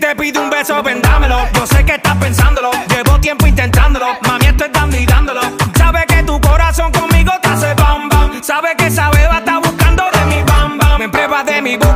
Te pido un beso, vendámelo. Yo sé que estás pensándolo. Llevo tiempo intentándolo. Mami, estoy dando y dándolo. Sabes que tu corazón conmigo te hace bam bam. Sabes que esa beba está buscando de mi bam bam. Me prueba de mi boca.